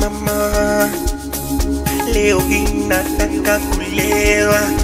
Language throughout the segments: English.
Mama, leo hii nataka kulewa.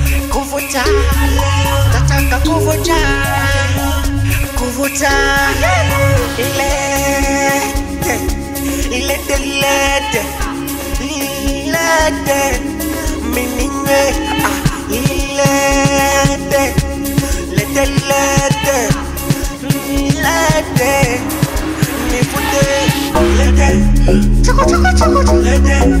kuvuta nataka kuvuta kuvuta lete lete lete lete mininye lete lete lete lete nivute lete choko choko choko lete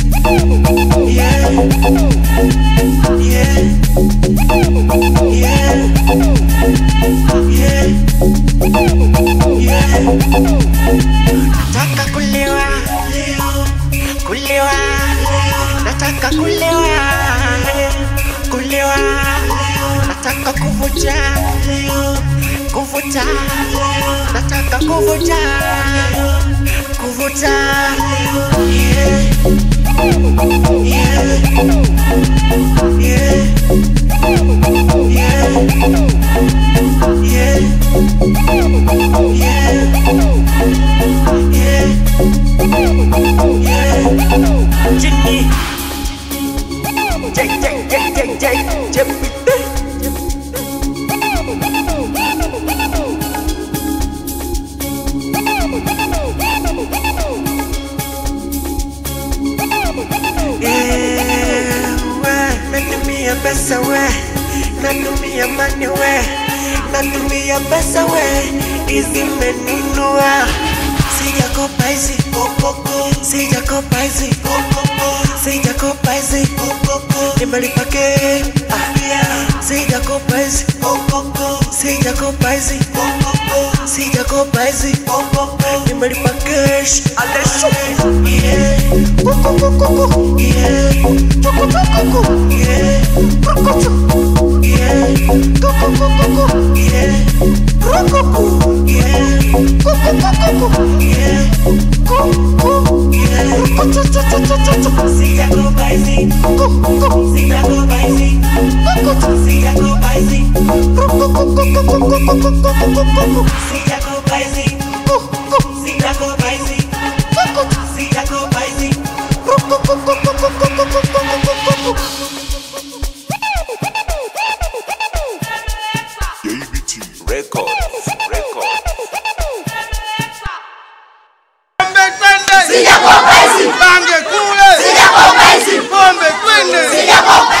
kulewa kulewa. Nataka kuvuja kuvuta. Nataka kuvuja kuvuta. Yeah yeah yeah yeah. yeah Jay natumia pesa we natumia mani we natumia pesa we izimenunua Si jako paisi, po po po. Si jako paisi, po po po. Si jako paisi, po po po. Nimelipa ke, ah. Si jako paisi, po po po. Si jako paisi, po po po. Si jako paisi, po po po. Nimelipa cash, adesso. Yeah, po po po po po. Yeah, choco choco po. Yeah, choco choco. Yeah, po po po po po. Yeah, choco po. Siga no paizinho, siga no paizinho, siga no paizinho, siga no paizinho, siga no paizinho, siga no. sijakuomba hizi, bange kule, sijakuomba